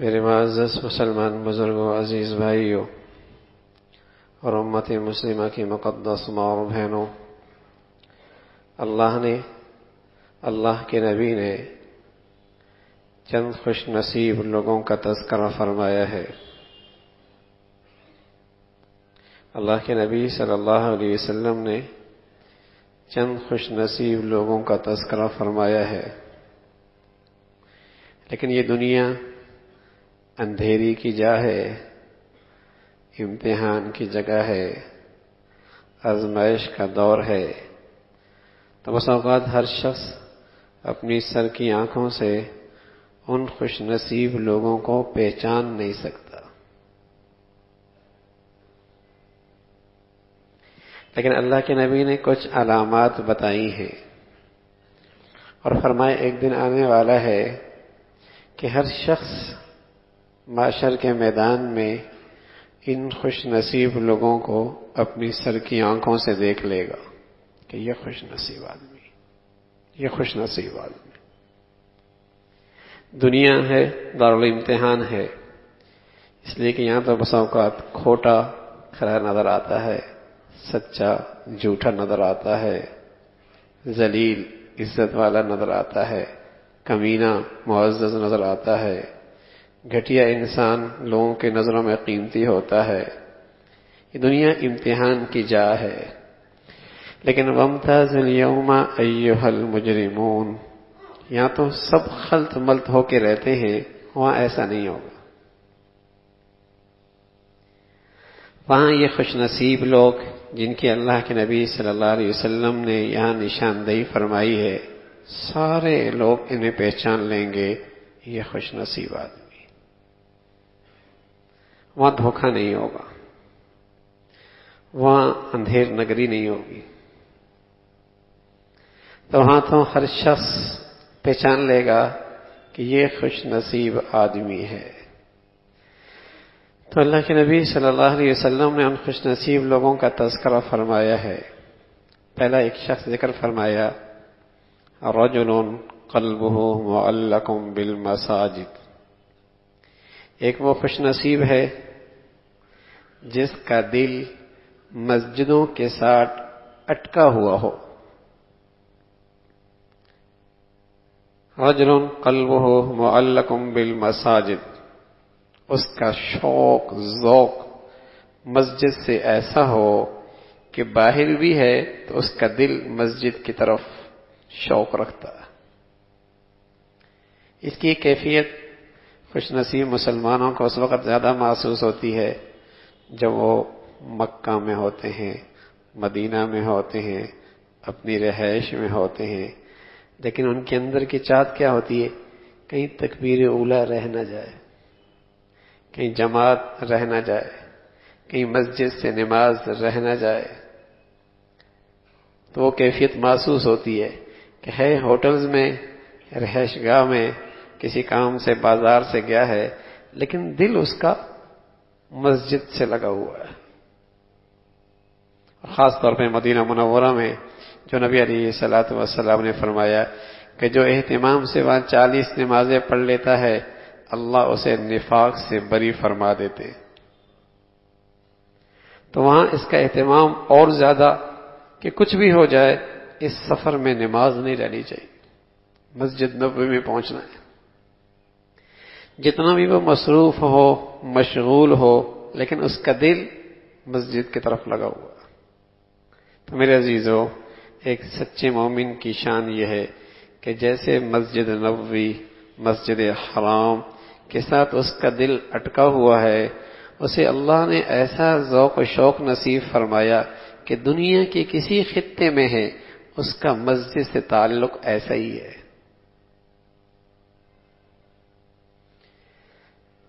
मेरे माजस मुसलमान बुज़ुर्गों, अज़ीज़ भाइयों और उम्मत मुस्लिमा की मुकदस माँ और बहनों, अल्लाह ने, अल्लाह के नबी ने चंद खुश नसीब लोगों का तस्करा फरमाया है। अल्लाह के नबी सल्लल्लाहु अलैहि वसल्लम ने चंद खुश नसीब लोगों का तस्करा फरमाया है। लेकिन ये दुनिया अंधेरी की जा है, इम्तिहान की जगह है, आजमाइश का दौर है। तो बस अवकात हर शख्स अपनी सर की आँखों से उन खुश नसीब लोगों को पहचान नहीं सकता। लेकिन अल्लाह के नबी ने कुछ अलामत बताई हैं और फरमाए एक दिन आने वाला है कि हर शख्स माशर के मैदान में इन खुश नसीब लोगों को अपनी सर की आँखों से देख लेगा कि यह खुश नसीब आदमी यह खुश नसीब आदमी। दुनिया है, दारुल इम्तिहान है, इसलिए कि यहाँ तो बसाओकात खोटा, खरा नज़र आता है, सच्चा, झूठा नज़र आता है, जलील इज़्ज़त वाला नज़र आता है, कमीना मुआज़ नज़र आता है घटिया इंसान लोगों के नज़रों में कीमती होता है। ये दुनिया इम्तिहान की जा है। लेकिन वमताजमा अय्युहल मुजरिमून यहाँ तो सब खल्त मल्त होके रहते हैं, वहाँ ऐसा नहीं होगा। वहाँ ये खुशनसीब लोग, जिनकी अल्लाह के नबी सल्लल्लाहु अलैहि वसल्लम ने यहाँ निशानदेही फरमाई है, सारे लोग इन्हें पहचान लेंगे, ये खुशनसीब आदमी। वहाँ धोखा नहीं होगा। वहाँ अंधेर नगरी नहीं होगी। तो वहाँ तो हर शख्स पहचान लेगा कि ये खुश नसीब आदमी है। तो अल्लाह के नबी सल्लल्लाहु अलैहि वसल्लम ने उन खुश नसीब लोगों का तस्करा फरमाया है। पहला एक शख्स ज़िक्र फरमाया रजुल कल्बहु मुअल्लकुम बिल मसाजिद। एक वो खुश नसीब है जिसका दिल मस्जिदों के साथ अटका हुआ हो। रजरुन कल्ब हो मुअल्लकुम बिल मसाजिद। उसका शौक, जौक मस्जिद से ऐसा हो कि बाहर भी है तो उसका दिल मस्जिद की तरफ़ शौक रखता है। इसकी कैफियत खुशनसीब मुसलमानों को उस वक्त ज़्यादा महसूस होती है जब वो मक्का में होते हैं, मदीना में होते हैं, अपनी रहायश में होते हैं, लेकिन उनके अंदर की चाहत क्या होती है? कहीं तकबीर उला रह न जाए, कहीं जमात रह न जाए, कहीं मस्जिद से नमाज़ रह न जाए। तो वो कैफियत महसूस होती है कि है, होटल्स में रहशगाह में, किसी काम से, बाज़ार से गया है, लेकिन दिल उसका मस्जिद से लगा हुआ है। खास तौर पे मदीना मुनवरा में जो नबी अली सलात वसलाम ने फरमाया कि जो एहतमाम से वहाँ चालीस नमाजें पढ़ लेता है, अल्लाह उसे निफाक से बरी फरमा देते तो वहाँ इसका एहतमाम और ज़्यादा कि कुछ भी हो जाए, इस सफ़र में नमाज़ नहीं रहनी चाहिए। मस्जिद नबी में पहुँचना है। जितना भी वो मसरूफ हो, मशगूल हो, लेकिन उसका दिल मस्जिद की तरफ़ लगा हुआ। तो मेरे अजीजों, एक सच्चे मोमिन की शान यह है कि जैसे मस्जिद नबी मस्जिद हराम के साथ उसका दिल अटका हुआ है, उसे अल्लाह ने ऐसा जौक शौक नसीब फरमाया कि दुनिया के किसी खत्ते में है, उसका मस्जिद से ताल्लुक ऐसा ही है।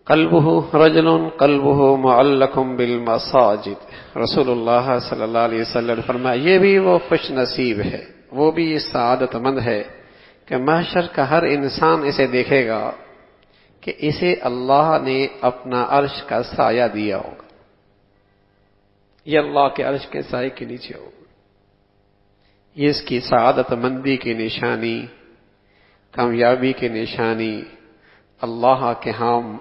कल्बहु रजलुन कल्बहु मुअल्लकुम बिल मसाजिद। रसूलुल्लाह सल्लल्लाहु अलैहि वसल्लम फरमाया, ये भी वो खुश नसीब है, वो भी सादतमंद है कि महशर का हर इंसान इसे देखेगा कि इसे अल्लाह ने अपना अर्श का साया दिया होगा। ये अल्लाह के अर्श के साय के नीचे होगा। ये इसकी सादतमंदी की निशानी, कामयाबी की निशानी, अल्लाह के हम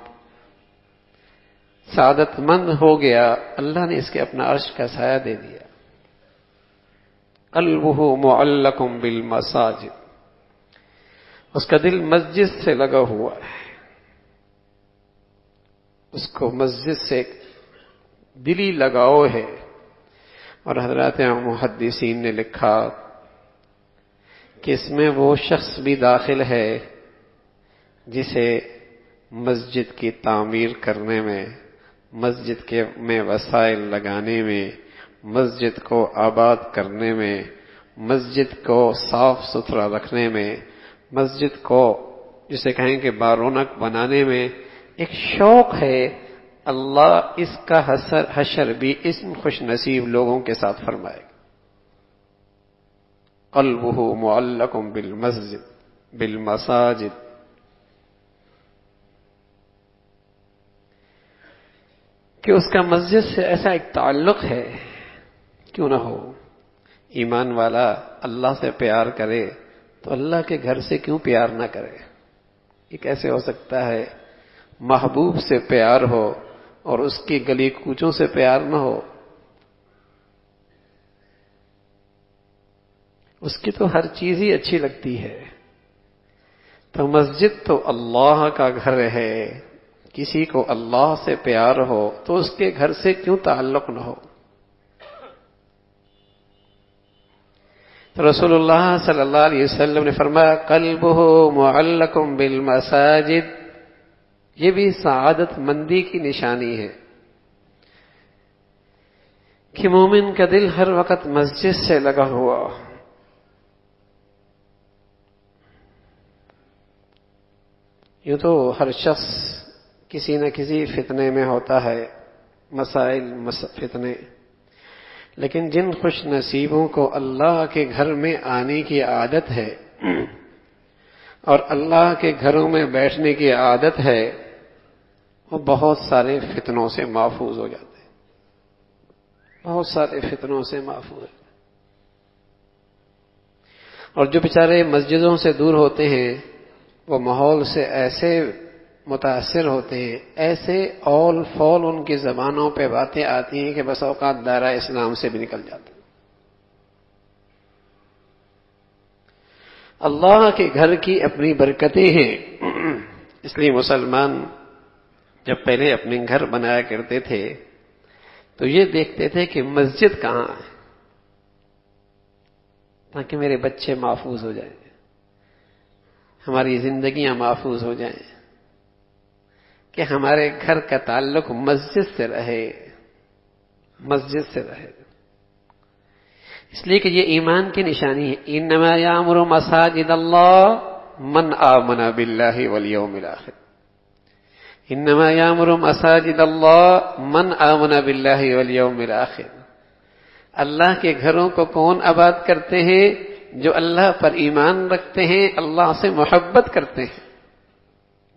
सादतमंद हो गया, अल्लाह ने इसके अपना अर्श का साया दे दिया। कलबहु मुअल्लकुम बिल मसाजिद। उसका दिल मस्जिद से लगा हुआ है। उसको मस्जिद से दिली लगाव है। और हज़रत मुहदसिन ने लिखा कि इसमें वो शख्स भी दाखिल है, जिसे मस्जिद की तामीर करने में मस्जिद के में वसाइल लगाने में, मस्जिद को आबाद करने में, मस्जिद को साफ़ सुथरा रखने में, मस्जिद को जिसे कहें कि बारोनक बनाने में, एक शौक है। अल्लाह इसका हसर, हशर भी इस खुश नसीब लोगों के साथ फरमाएगा। कलबहू मुअल्लकुम बिल मस्जिद, बिल मसाजिद। कि उसका मस्जिद से ऐसा एक ताल्लुक है, क्यों ना हो? ईमान वाला अल्लाह से प्यार करे तो अल्लाह के घर से क्यों प्यार ना करे? ये कैसे हो सकता है? महबूब से प्यार हो और उसकी गली कूचों से प्यार ना हो। उसकी तो हर चीज़ ही अच्छी लगती है। तो मस्जिद तो अल्लाह का घर है। किसी को अल्लाह से प्यार हो तो उसके घर से क्यों ताल्लुक न हो? तो रसूलुल्लाह सल्लल्लाहु अलैहि वसल्लम ने फरमाया, कल्बुहु मुअल्लकुम बिल मसाजिद। ये भी सआदत मंदी की निशानी है कि मोमिन का दिल हर वक्त मस्जिद से लगा हुआ। यूँ तो हर शख्स किसी न किसी फितने में होता है मसाइल मस, फितने। लेकिन जिन खुश नसीबों को अल्लाह के घर में आने की आदत है और अल्लाह के घरों में बैठने की आदत है वो बहुत सारे फितनों से महफूज हो जाते हैं। बहुत सारे फितनों से महफूज और जो बेचारे मस्जिदों से दूर होते हैं वो माहौल से ऐसे मुतासर होते हैं। ऐसे औल फौल उनकी जबानों पे बातें आती हैं कि बस औकात दायरा इस्लाम से भी निकल जाते अल्लाह के घर की अपनी बरकतें हैं। इसलिए मुसलमान जब पहले अपने घर बनाया करते थे तो ये देखते थे कि मस्जिद कहाँ है, ताकि मेरे बच्चे महफूज हो जाएँ, हमारी जिंदगियाँ महफूज हो जाएँ। कि हमारे घर का ताल्लुक मस्जिद से रहे। मस्जिद से रहे। इसलिए कि ये ईमान की निशानी है। इन यामुर मसाजिद अल्लाह मन आमना बिल्लाहि वलियौमिल आखिर। इन्नमा यामुर मसाजिद अल्लाह मन आमना बिल्लाहि वलियौमिल आखिर। अल्लाह के घरों को कौन आबाद करते हैं? जो अल्लाह पर ईमान रखते हैं, अल्लाह से मोहब्बत करते हैं।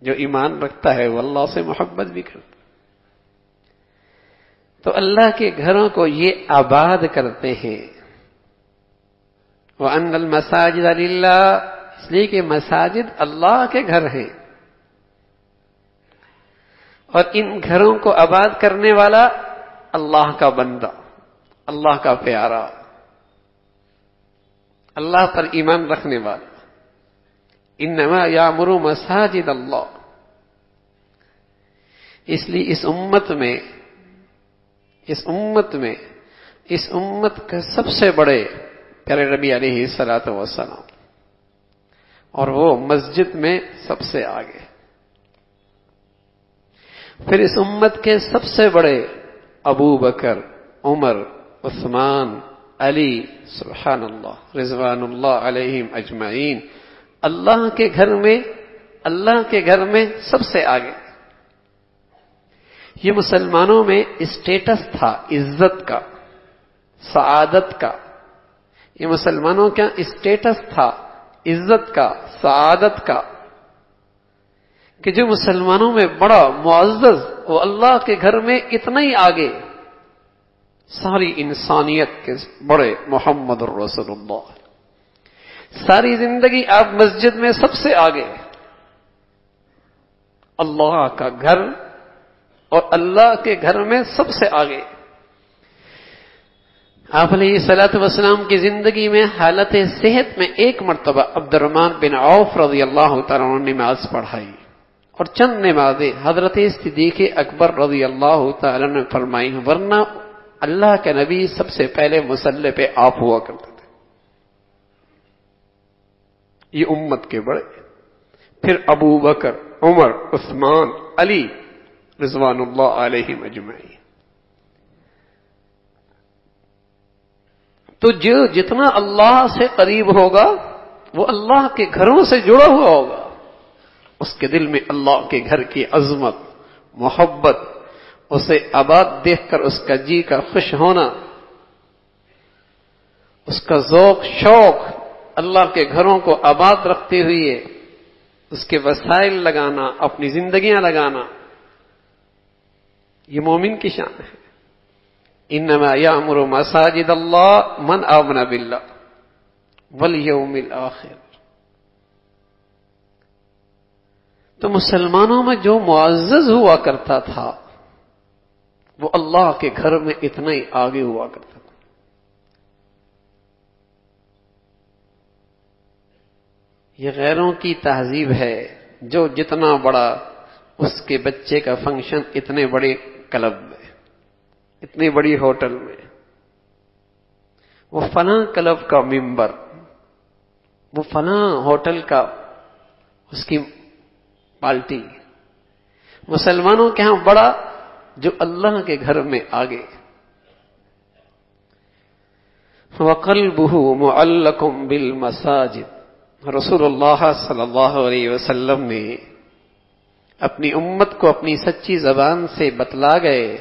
जो ईमान रखता है, वो अल्लाह से मोहब्बत भी करता तो अल्लाह के घरों को ये आबाद करते हैं। वह अनल मसाजिद अल्लाह इसलिए कि मसाजिद अल्लाह के घर हैं। और इन घरों को आबाद करने वाला अल्लाह का बंदा, अल्लाह का प्यारा, अल्लाह पर ईमान रखने वाला। इनमा यामुरु मसाजिद अल्लाह इसलिए इस उम्मत में, इस उम्मत में, इस उम्मत के सबसे बड़े प्यारे नबी अली सलात वसलाम और वो मस्जिद में सबसे आगे। फिर इस उम्मत के सबसे बड़े अबू बकर, उमर, उस्मान, अली सुबहान अल्लाह रिजवानुल्लाह अलैहिम अजमाइन अल्लाह के घर में, अल्लाह के घर में सबसे आगे। ये मुसलमानों में स्टेटस था, इज़्ज़त का, सआदत का। ये मुसलमानों का स्टेटस था, इज़्ज़त का, सआदत का। कि जो मुसलमानों में बड़ा मुआजज वो अल्लाह के घर में इतना ही आगे। सारी इंसानियत के बड़े मोहम्मद रसूलुल्लाह। सारी ज़िंदगी आप मस्जिद में सबसे आगे। अल्लाह का घर और अल्लाह के घर में सबसे आगे। आप सलात वसलाम की ज़िंदगी में हालत सेहत में एक मरतबा अब्दुलरमान बिन औफ रज़ी अल्लाह नमाज़ पढ़ाई। और चंद नमाजें हज़रत सिद्दीक अकबर रज़ी अल्लाह ने फरमाई, वरना अल्लाह के नबी सबसे पहले मुसल्ले पे आप हुआ करते थे ये उम्मत के बड़े। फिर अबू बकर, उमर, उस्मान, अली, रिजवानुल्लाह अलैहि मजमई तो जो जितना अल्लाह से करीब होगा, वो अल्लाह के घरों से जुड़ा हुआ होगा। उसके दिल में अल्लाह के घर की अजमत, मोहब्बत, उसे आबाद देखकर उसका जी का खुश होना, उसका जोक, शौक अल्लाह के घरों को आबाद रखते हुए उसके वसाइल लगाना, अपनी जिंदगियाँ लगाना, ये मोमिन की शान है। इन यामुर मसाजिद अल्लाह मन आमना बिल्ला वल आखिर। तो मुसलमानों में जो मुआजज हुआ करता था, वो अल्लाह के घर में इतना ही आगे हुआ करता था ये गैरों की तहजीब है, जो जितना बड़ा उसके बच्चे का फ़ंक्शन इतने बड़े क्लब में, इतनी बड़ी होटल में। वो फना क्लब का मेंबर, वो फना होटल का उसकी पार्टी मुसलमानों के यहाँ बड़ा, जो अल्लाह के घर में आगे। वकल बुहू मुअल्लकुम बिल मसाजिद। रसूलुल्लाह सल्लल्लाहु अलैहि वसल्लम ने अपनी उम्मत को अपनी सच्ची जबान से बतला गए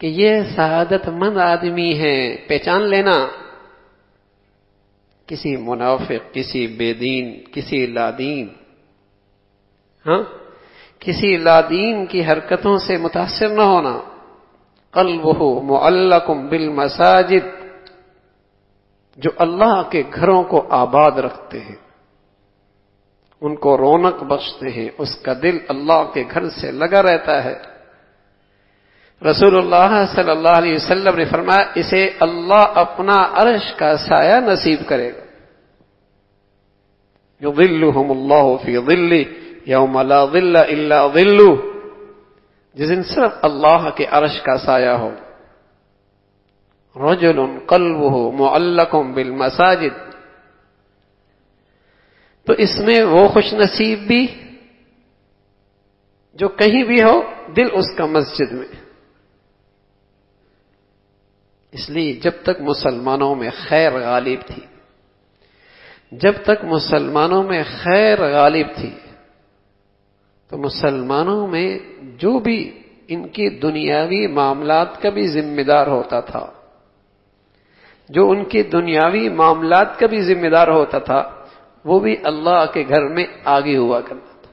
कि ये शहादतमंद आदमी है। पहचान लेना। किसी मुनाफिक, किसी बेदीन, किसी लादीन। हाँ? किसी लादीन की हरकतों से मुतासर न होना। कल वो मुअल्लकुम बिल मसाजिद, जो अल्लाह के घरों को आबाद रखते हैं। उनको रौनक बख्शते हैं, उसका दिल अल्लाह के घर से लगा रहता है। रसूलुल्लाह सल्लल्लाहु अलैहि वसल्लम ने फरमाया, इसे अल्लाह अपना अर्श का साया नसीब करेगा। युदिल्लुहुमुल्लाहु फ़ी दिल्ली यौम ला दिल्ला इल्ला दिल्लु जिस दिन सिर्फ़ अल्लाह के अर्श का साया हो। रजुल कल्बुहु मुअल्लकुम बिल मसाजिद। तो इसमें वो खुश नसीब भी जो कहीं भी हो, दिल उसका मस्जिद में। इसलिए जब तक मुसलमानों में खैर गालिब थी, जब तक मुसलमानों में खैर गालिब थी तो मुसलमानों में जो भी इनकी दुनियावी मामलात का भी जिम्मेदार होता था, जो उनके दुनियावी मामलात का भी जिम्मेदार होता था वो भी अल्लाह के घर में आगे हुआ करता था।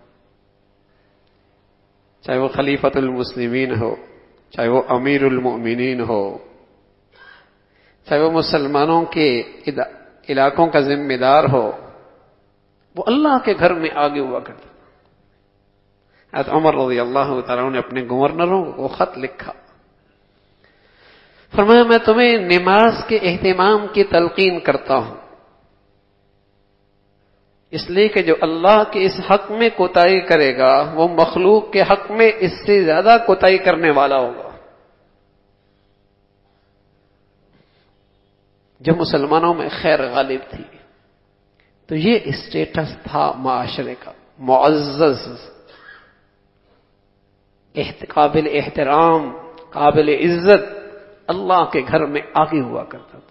चाहे वो खलीफतुल मुस्लिमीन हो, चाहे वो अमीरुल मोमिनीन हो, चाहे वो मुसलमानों के इलाकों का जिम्मेदार हो, वो अल्लाह के घर में आगे हुआ करता था। उमर रज़ी अल्लाह तला ने अपने गवर्नरों को खत लिखा। फरमाया, मैं तुम्हें नमाज़ के एहतमाम की तलकीन करता हूँ। इसलिए कि जो अल्लाह के इस हक में कोताही करेगा वो मखलूक के हक में इससे ज़्यादा कोताही करने वाला होगा। जब मुसलमानों में खैर गालिब थी तो ये स्टेटस था माशरे का मुआज़ एहत, काबिल एहतराम काबिल इज़्ज़त अल्लाह के घर में आगे हुआ करता था।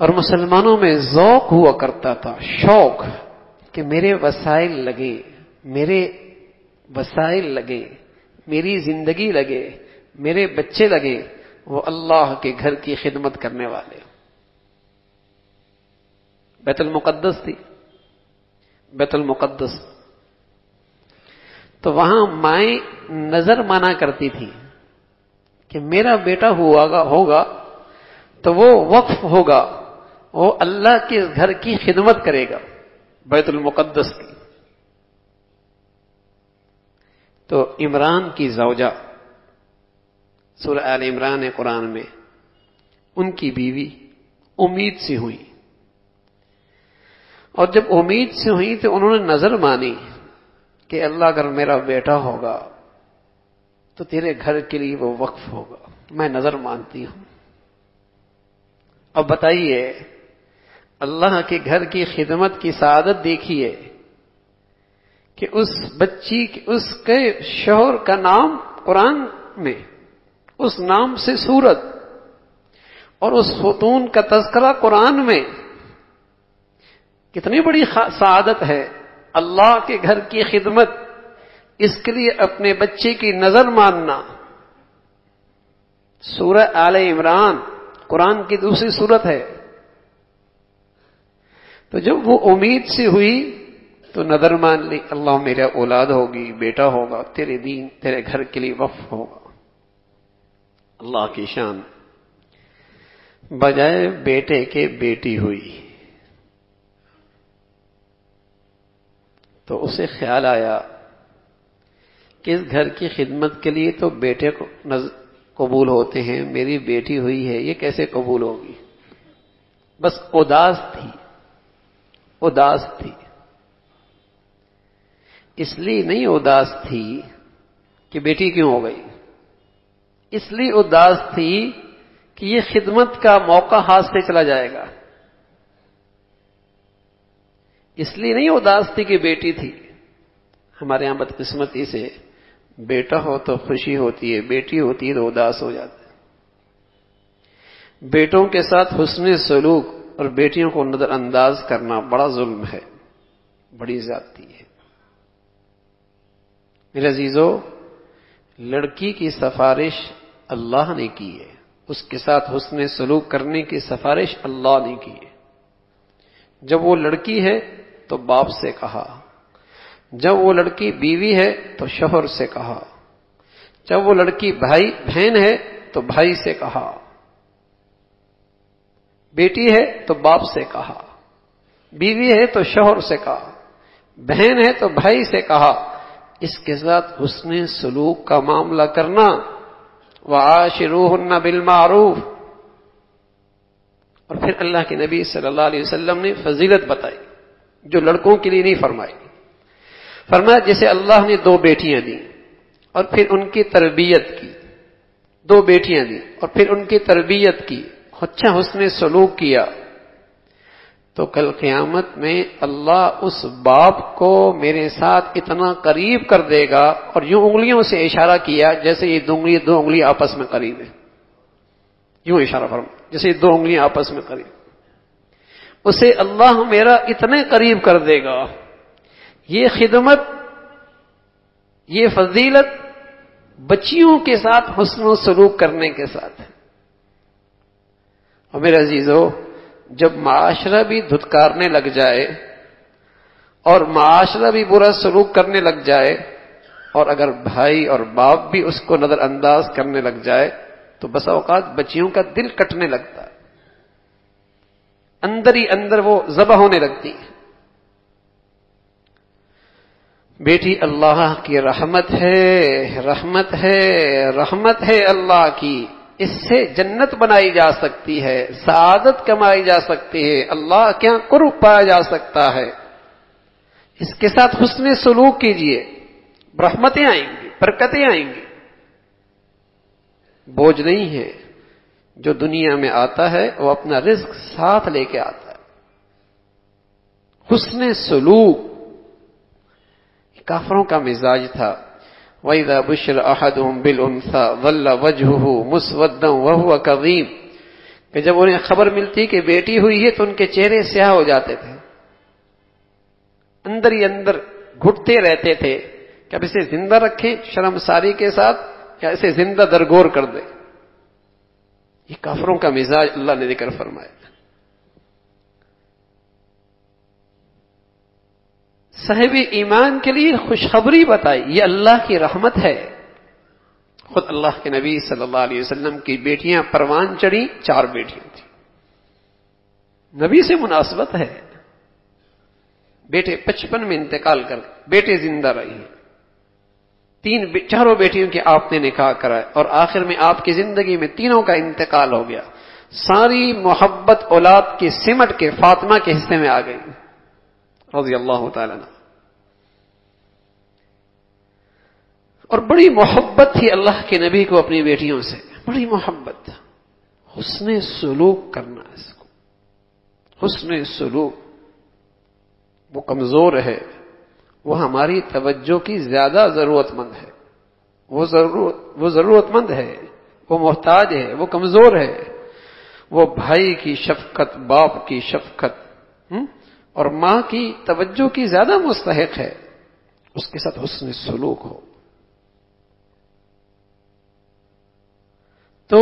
और मुसलमानों में जौक हुआ करता था, शौक कि मेरे वसाइल लगे, मेरे वसाइल लगे, मेरी ज़िंदगी लगे, मेरे बच्चे लगे, वो अल्लाह के घर की खिदमत करने वाले बैतुल मुकद्दस थी, बैतुल मुकद्दस। तो वहाँ माए नज़र माना करती थी कि मेरा बेटा हुआ होगा तो वो वक्फ होगा। वो अल्लाह के घर की खिदमत करेगा बैतुल मुकद्दस की। तो इमरान की जौजा सुर आल इमरान कुरान में, उनकी बीवी उम्मीद से हुई। और जब उम्मीद से हुई तो उन्होंने नज़र मानी कि अल्लाह अगर मेरा बेटा होगा तो तेरे घर के लिए वो वक्फ होगा। मैं नज़र मानती हूँ। अब बताइए अल्लाह के घर की खिदमत की सादत देखिए कि उस बच्ची उसके शोहर का नाम कुरान में, उस नाम से सूरत और उस फतून का तस्करा कुरान में कितनी बड़ी सादत है। अल्लाह के घर की खिदमत, इसके लिए अपने बच्चे की नज़र मानना। सूरह आल इमरान, कुरान की दूसरी सूरत है। तो जब वो उम्मीद से हुई तो नज़र मान ली, अल्लाह मेरा औलाद होगी, बेटा होगा, तेरे दीन, तेरे घर के लिए वफ होगा। अल्लाह की शान। बजाय बेटे के बेटी हुई। तो उसे ख्याल आया कि इस घर की खिदमत के लिए तो बेटे को कबूल होते हैं, मेरी बेटी हुई है, ये कैसे कबूल होगी? बस उदास थी। उदास थी। इसलिए नहीं उदास थी कि बेटी क्यों हो गई। इसलिए उदास थी कि ये खिदमत का मौका हाथ से चला जाएगा। इसलिए नहीं उदास थी कि बेटी थी। हमारे यहाँ बदकिस्मती से बेटा हो तो खुशी होती है, बेटी होती है तो उदास हो जाता बेटों के साथ हुसन सलूक और बेटियों को नजरअंदाज करना बड़ा जुल्म है। बड़ी ज्यादती है। मेरे अजीजों, लड़की की सिफारिश अल्लाह ने की है। उसके साथ हुसन सलूक करने की सिफारिश अल्लाह ने की है। जब वो लड़की है तो बाप से कहा। जब वो लड़की बीवी है तो शोहर से कहा। जब वो लड़की भाई बहन है तो भाई से कहा। बेटी है तो बाप से कहा, बीवी है तो शोहर से कहा, बहन है तो भाई से कहा, इसके साथ उसने सलूक का मामला करना, व आशिरूहन्ना बिल मारूफ। और फिर अल्लाह के नबी सल्लल्लाहु अलैहि वसल्लम ने फजीलत बताई, जो लड़कों के लिए नहीं फरमाई। फरमाया, जैसे अल्लाह ने दो बेटियाँ दी, और फिर उनकी तरबियत की, दो बेटियाँ दी, और फिर उनकी तरबियत की अच्छा हुसन सलूक किया। तो कल क़यामत में अल्लाह उस बाप को मेरे साथ इतना करीब कर देगा और यूँ उंगलियों से इशारा किया, जैसे ये दो दो उंगली आपस में करीब है। यूँ इशारा फरमा, जैसे ये दो उंगली आपस में करीब। उसे अल्लाह मेरा इतने करीब कर देगा। ये खिदमत, ये फजीलत बच्चियों के साथ हसन सलूक करने के साथ है। और मेरे अजीजों, जब माशरा भी धुतकारने लग जाए और माशरा भी बुरा सलूक करने लग जाए और अगर भाई और बाप भी उसको नजरअंदाज करने लग जाए तो बस अवकात बच्चियों का दिल कटने लगता है। अंदर ही अंदर वो जबा होने लगती है। बेटी, अल्लाह की रहमत है रहमत है रहमत है अल्लाह की। इससे जन्नत बनाई जा सकती है, सादत कमाई जा सकती है, अल्लाह क्या कुर्ब पाया जा सकता है। इसके साथ हुसन सलूक कीजिए, रहमतें आएँगी, बरकतें आएँगी। बोझ नहीं है, जो दुनिया में आता है, वो अपना रिस्क साथ लेके आता है। हुसन सलूक काफरों का मिजाज था। वैदा बुशर अहदुम बिल वल्ला वजहू मुसवदम वह कदीम कि जब उन्हें खबर मिलती कि बेटी हुई है तो उनके चेहरे स्याह हो जाते थे। अंदर ही अंदर घुटते रहते थे कि अब इसे ज़िंदा रखें, शर्मसारी के साथ, या इसे ज़िंदा दरगोर कर दे। ये काफरों का मिजाज अल्लाह ने ज़िक्र फरमाया। साहिब ईमान के लिए खुशखबरी बताई, ये अल्लाह की रहमत है। खुद अल्लाह के नबी सल्लल्लाहु अलैहि वसल्लम की बेटियाँ परवान चढ़ी, चार बेटियाँ थी। नबी से मुनासबत है। बेटे बचपन में इंतकाल कर, बेटे ज़िंदा रही तीन चारों बेटियों के आपने निकाह कराए और आखिर में आपकी ज़िंदगी में तीनों का इंतकाल हो गया। सारी मोहब्बत औलाद की सिमट के फातिमा के हिस्से में आ गई। रज़ी अल्लाह तला और बड़ी मोहब्बत थी अल्लाह के नबी को अपनी बेटियों से। बड़ी मोहब्बत। हुसन सलूक करना इसको। हुसन सलूक। वो कमज़ोर है। वो हमारी तवज्जो की ज़्यादा जरूरतमंद है। वो ज़रूरत वो जरूरतमंद है। वो मोहताज है। वो कमज़ोर है। वो भाई की शफकत, बाप की शफकत हुँ? और माँ की तवज्जो की ज़्यादा मुस्तक है, उसके साथ हुसन सलूक हो। तो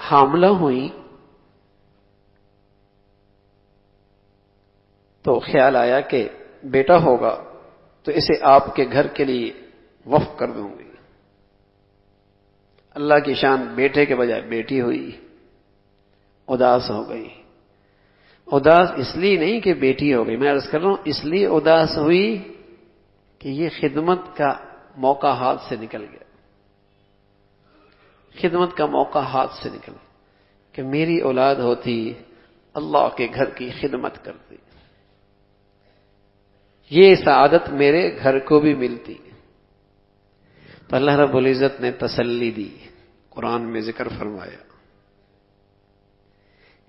हामला हुई तो ख्याल आया कि बेटा होगा तो इसे आपके घर के लिए वफ कर दूँगी। अल्लाह की शान बेटे के बजाय बेटी हुई, उदास हो गई। उदास इसलिए नहीं कि बेटी हो गई। मैं अर्ज़ कर रहा हूँ, इसलिए उदास हुई कि ये खिदमत का मौका हाथ से निकल गया। खिदमत का मौका हाथ से निकल कि मेरी औलाद होती, अल्लाह के घर की खिदमत करती। ये सादत मेरे घर को भी मिलती। तो अल्लाह इज़्ज़त ने तसल्ली दी, कुरान में ज़िक्र फरमाया।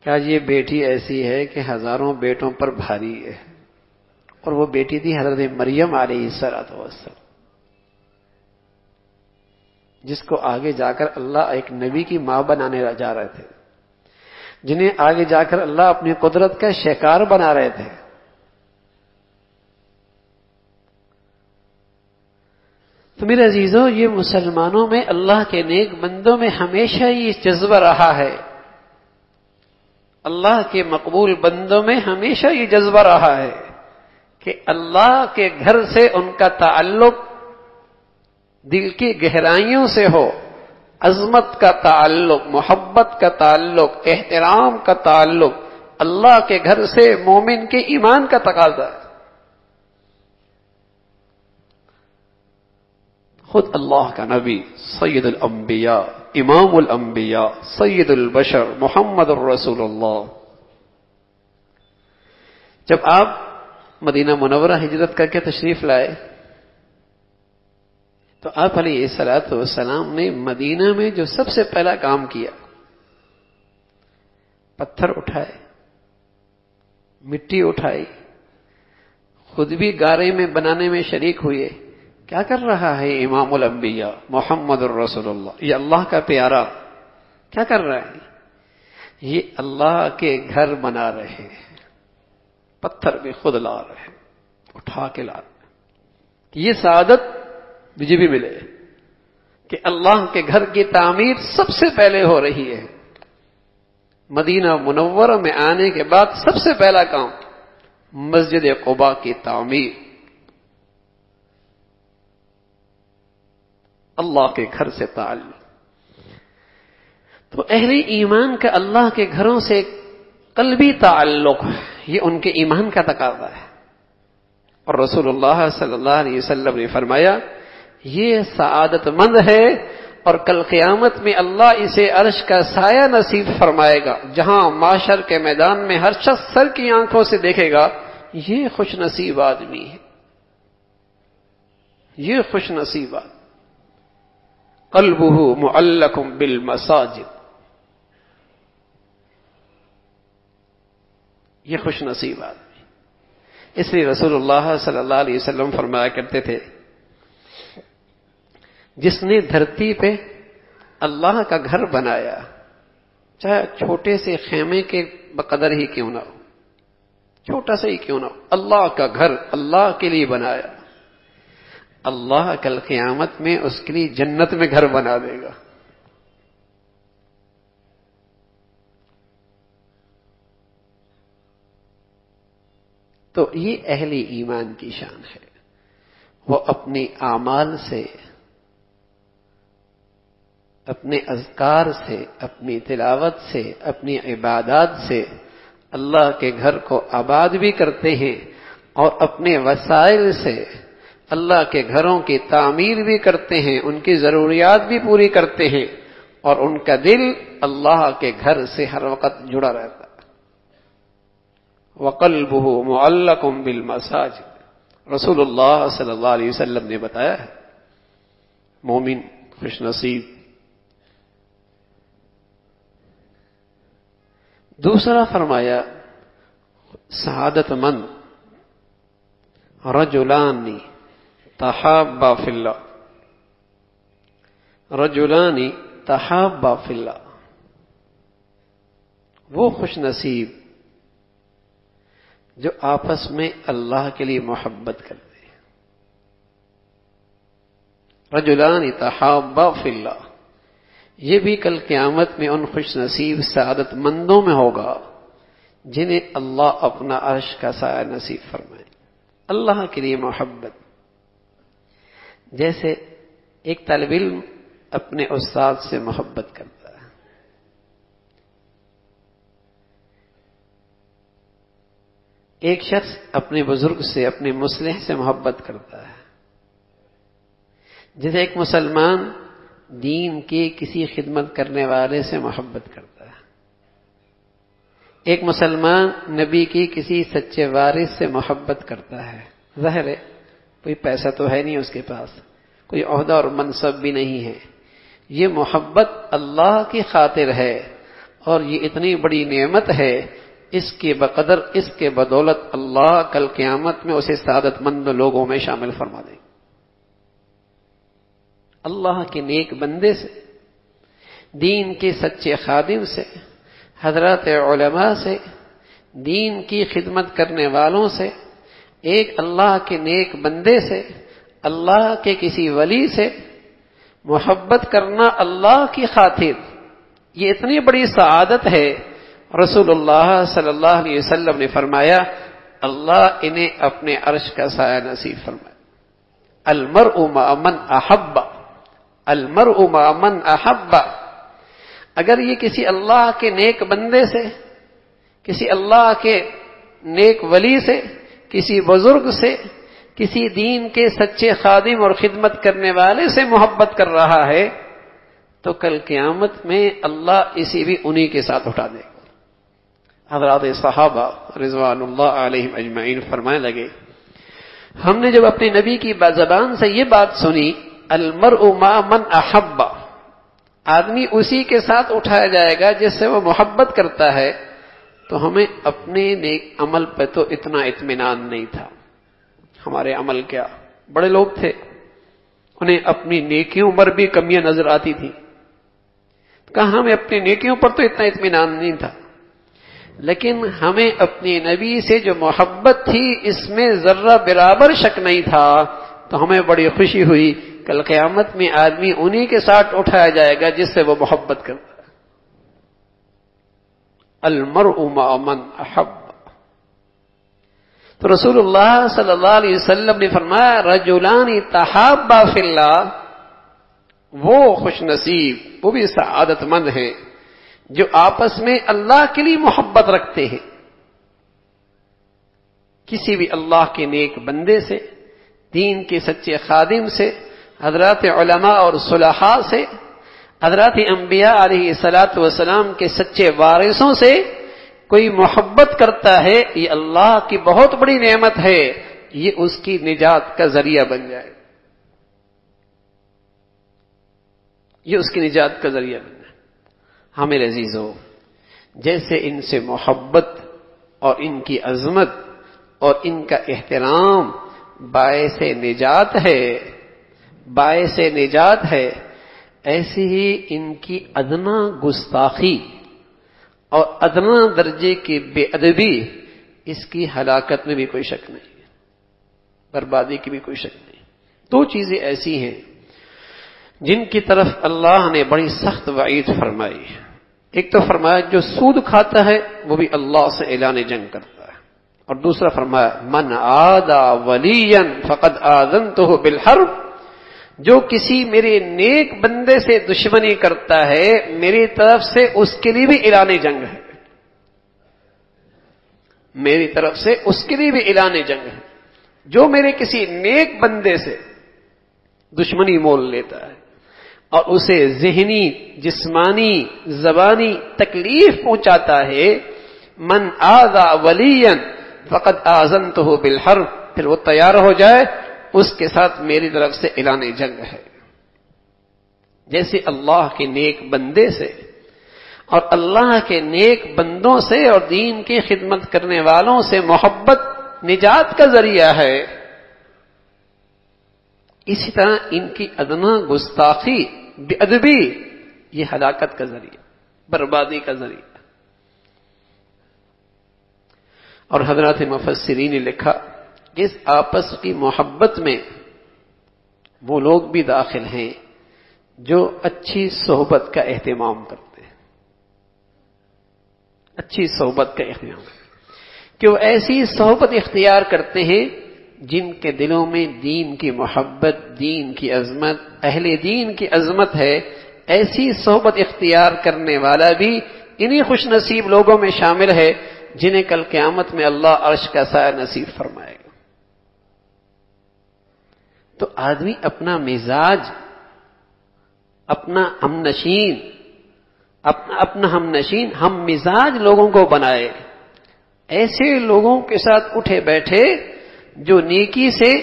क्या ये बेटी ऐसी है कि हज़ारों बेटों पर भारी है? और वो बेटी थी हज़रत मरियम आली सलात जिसको आगे जाकर अल्लाह एक नबी की माँ बनाने जा रहे थे। जिन्हें आगे जाकर अल्लाह अपनी कुदरत का शिकार बना रहे थे। तो मेरे अजीजों, ये मुसलमानों में अल्लाह के नेक बंदों में हमेशा ये जज्बा रहा है। अल्लाह के मकबूल बंदों में हमेशा ये जज्बा रहा है कि अल्लाह के घर से उनका ताल्लुक दिल की गहराइयों से हो, अजमत का ताल्लुक, मोहब्बत का ताल्लुक, एहतराम का ताल्लुक, अल्लाह के घर से मोमिन के ईमान का तकाजा है। खुद अल्लाह का नबी सैदुल अम्बिया इमामुल अम्बिया सैदुल बशर मोहम्मद रसूलुल्लाह जब आप मदीना मुनवरा हिजरत करके तशरीफ़ लाए तो आप सलाम ने मदीना में जो सबसे पहला काम किया पत्थर उठाए मिट्टी उठाई खुद भी गारे में बनाने में शरीक हुए क्या कर रहा है इमामुल अंबिया मोहम्मद रसोल्ला ये अल्लाह का प्यारा। क्या कर रहा है? ये अल्लाह के घर बना रहे हैं। पत्थर भी खुद ला रहे हैं, उठा के ला रहे ये सादत मुझे भी मिले कि अल्लाह के घर की तामीर सबसे पहले हो रही है। मदीना मुनवर में आने के बाद सबसे पहला काम मस्जिद कुबा की तामीर। अल्लाह के घर से ताल्लुक। तो अहले ईमान का अल्लाह के घरों से कलबी ताल्लुक ये उनके ईमान का तकाजा है। और रसूलुल्लाह सल्लल्लाहु अलैहि वसल्लम ने फरमाया, ये सआदतमंद है और कल क़यामत में अल्लाह इसे अर्श का साया नसीब फरमाएगा। जहाँ माशर के मैदान में हर शख्स सर की आँखों से देखेगा, ये खुश नसीब आदमी है। ये खुश नसीब आदमी। कलबुहु मुअल्लकुम बिल मसाजिद। ये खुश नसीब आदमी। इसलिए रसूलुल्लाह सल्लल्लाहु अलैहि वसल्लम फरमाया करते थे, जिसने धरती पे अल्लाह का घर बनाया, चाहे छोटे से खेमे के बकदर ही क्यों ना हो, छोटा सा ही क्यों ना हो, अल्लाह का घर अल्लाह के लिए बनाया। अल्लाह कल क़यामत में उसके लिए जन्नत में घर बना देगा। तो ये अहली ईमान की शान है। वो अपने आमाल से, अपने अजकार से, अपनी तिलावत से, अपनी इबादत से अल्लाह के घर को आबाद भी करते हैं और अपने वसाइल से अल्लाह के घरों की तामीर भी करते हैं, उनकी जरूरियात भी पूरी करते हैं और उनका दिल अल्लाह के घर से हर वक्त जुड़ा रहता है। वकलबहू मुअल्लकुम बिल मसाज रसूलुल्लाह सल्लल्लाहु अलैहि वसल्लम ने बताया है, मोमिन, खुश नसीब। दूसरा फरमाया, शहादतमंद, रजुलानी। तहाबा रजुलानी तहाबा फिल्ला वो खुश नसीब जो आपस में अल्लाह के लिए मोहब्बत करते हैं रजुलान तहाबा फिल्ला ये भी कल क्यामत में उन खुश नसीब सादतमंदों में होगा जिन्हें अल्लाह अपना अर्श का साया नसीब फरमाए अल्लाह के लिए मोहब्बत जैसे एक तलब इल्म अपने उस्ताद से मोहब्बत करता है। एक शख्स अपने बुज़ुर्ग से, अपने मुस्लिह से मोहब्बत करता है। जैसे एक मुसलमान दीन के किसी खिदमत करने वाले से मोहब्बत करता है। एक मुसलमान नबी की किसी सच्चे वारिस से मोहब्बत करता है। ज़ाहिर है कोई पैसा तो है नहीं उसके पास, कोई अहदा और मनसब भी नहीं है। ये मोहब्बत अल्लाह की खातिर है और ये इतनी बड़ी नेमत है, इसके बकदर, इसके बदौलत अल्लाह कल क्यामत में उसे सादतमंद लोगों में शामिल फरमा दें। अल्लाह के नेक बंदे से, दीन के सच्चे खादिम से, हज़रत से, दीन की खिदमत करने वालों से एक अल्लाह के नेक बंदे से, अल्लाह के किसी वली से मोहब्बत करना अल्लाह की खातिर, ये इतनी बड़ी सआदत है। रसूलुल्लाह सल्लल्लाहु अलैहि वसल्लम ने फरमाया, अल्लाह इन्हें अपने अर्श का साया नसीब फरमाया अलमर उमन अहब्बा अलमर उमन अहब्बा। अगर ये किसी अल्लाह के नेक बंदे से, किसी अल्लाह के नेक वली से किसी बुज़ुर्ग से, किसी दीन के सच्चे खादिम और खिदमत करने वाले से मोहब्बत कर रहा है तो कल क्यामत में अल्लाह इसी भी उन्हीं के साथ उठा देगा हजरात साहबा रिजवान अजमाइन फरमाने लगे, हमने जब अपने नबी की जबान से ये बात सुनी अलमर उमा मन अहब्बा, आदमी उसी के साथ उठाया जाएगा जिससे वो मोहब्बत करता है तो हमें अपने नेक अमल पर तो इतना इत्मीनान नहीं था। हमारे अमल क्या? बड़े लोग थे। उन्हें अपनी नेकियों पर भी कमियाँ नज़र आती थी। कहा, हमें अपनी नेकियों पर तो इतना इत्मीनान नहीं था। लेकिन हमें अपने नबी से जो मोहब्बत थी, इसमें जर्रा बराबर शक नहीं था। तो हमें बड़ी खुशी हुई, कल क्यामत में आदमी उन्हीं के साथ उठाया जाएगा जिससे वो मोहब्बत करता। अलमर उमन अहब तो रसूलुल्लाह सल्लल्लाहु अलैहि वसल्लम ने फरमाया रजुलानी तहाबा फिल्ला वो खुश नसीब वो भी सआदतमंद है जो आपस में अल्लाह के लिए मोहब्बत रखते हैं किसी भी अल्लाह के नेक बंदे से दीन के सच्चे खादिम से हज़रत और सुलहा से हज़रत अम्बिया सलात वसलाम के सच्चे वारिसों से कोई मोहब्बत करता है, ये अल्लाह की बहुत बड़ी नेमत है, ये उसकी निजात का ज़रिया बन जाए। ये उसकी निजात का ज़रिया बन जाए। हमें अज़ीज़ हो जैसे इनसे मोहब्बत और इनकी अजमत और इनका एहतराम बायस निजात है, बायस निजात है ऐसी ही इनकी अदना गुस्ताखी और अदना दर्जे की बेअदबी, इसकी हलाकत में भी कोई शक नहीं, बर्बादी की भी कोई शक नहीं। दो चीज़ें ऐसी हैं, जिनकी तरफ़ अल्लाह ने बड़ी सख्त वईद फरमाई। है एक तो फरमाया, जो सूद खाता है, वो भी अल्लाह से ऐलान जंग करता है। और दूसरा फरमाया, मन आदा वलीयन, फकद आदन तो बिलहर्ब जो किसी मेरे नेक बंदे से दुश्मनी करता है, मेरी तरफ़ से उसके लिए भी ऐलान जंग है। मेरी तरफ़ से उसके लिए भी ऐलान जंग है। जो मेरे किसी नेक बंदे से दुश्मनी मोल लेता है और उसे जहनी, जिस्मानी, जबानी तकलीफ़ पहुंचाता है, मन आजा वलीयन फकत आजन तो हो बिलहर फिर वो तैयार हो जाए उसके साथ मेरी तरफ़ से ऐलान जंग है। जैसे अल्लाह के नेक बंदे से और अल्लाह के नेक बंदों से और दीन की खिदमत करने वालों से मोहब्बत निजात का ज़रिया है। इसी तरह इनकी अदना गुस्ताखी, बेअदबी, ये हलाकत का ज़रिया, बर्बादी का ज़रिया। और हज़रत मुफसरी ने लिखा इस आपस की मोहब्बत में वो लोग भी दाखिल हैं, जो अच्छी सोहबत का एहतमाम करते हैं। अच्छी सोहबत का एहतमाम। कि वो ऐसी सोहबत इख्तियार करते हैं जिनके दिलों में दीन की मोहब्बत, दीन की अजमत, अहले दीन की अजमत है, ऐसी सोहबत इख्तियार करने वाला भी इन्हीं खुशनसीब लोगों में शामिल है, जिन्हें कल क्यामत में अल्लाह अर्श का साय नसीब फरमाएगा। तो आदमी अपना मिजाज, अपना हम नशीन अपना अपना हम नशीन हम मिजाज लोगों को बनाए। ऐसे लोगों के साथ उठे बैठे, जो नेकी से,